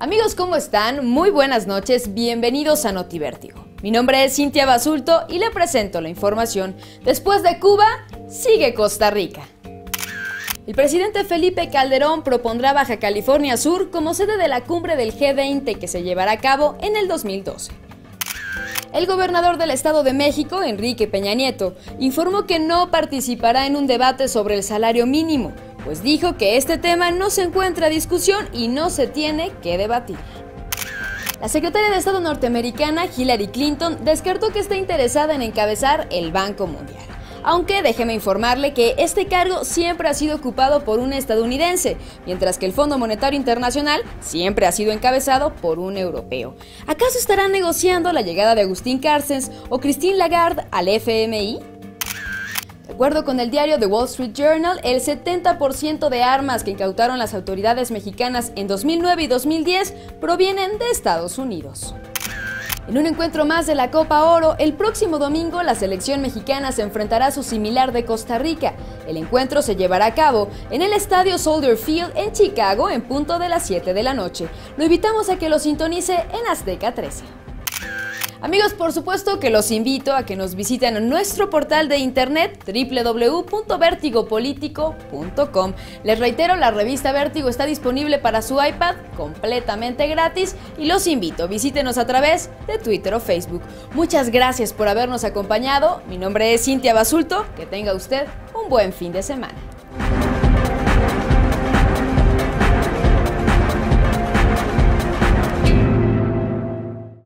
Amigos, ¿cómo están? Muy buenas noches, bienvenidos a Notivértigo. Mi nombre es Cintia Basulto y le presento la información. Después de Cuba, sigue Costa Rica. El presidente Felipe Calderón propondrá Baja California Sur como sede de la cumbre del G20 que se llevará a cabo en el 2012. El gobernador del Estado de México, Enrique Peña Nieto, informó que no participará en un debate sobre el salario mínimo, pues dijo que este tema no se encuentra a discusión y no se tiene que debatir. La secretaria de Estado norteamericana Hillary Clinton descartó que esté interesada en encabezar el Banco Mundial. Aunque déjeme informarle que este cargo siempre ha sido ocupado por un estadounidense, mientras que el Fondo Monetario Internacional siempre ha sido encabezado por un europeo. ¿Acaso estarán negociando la llegada de Agustín Carstens o Christine Lagarde al FMI? De acuerdo con el diario The Wall Street Journal, el 70% de armas que incautaron las autoridades mexicanas en 2009 y 2010 provienen de Estados Unidos. En un encuentro más de la Copa Oro, el próximo domingo la selección mexicana se enfrentará a su similar de Costa Rica. El encuentro se llevará a cabo en el estadio Soldier Field en Chicago en punto de las 7 de la noche. Lo invitamos a que lo sintonice en Azteca 13. Amigos, por supuesto que los invito a que nos visiten en nuestro portal de internet www.vertigopolitico.com. Les reitero, la revista Vértigo está disponible para su iPad completamente gratis y los invito, visítenos a través de Twitter o Facebook. Muchas gracias por habernos acompañado. Mi nombre es Cintia Basulto. Que tenga usted un buen fin de semana.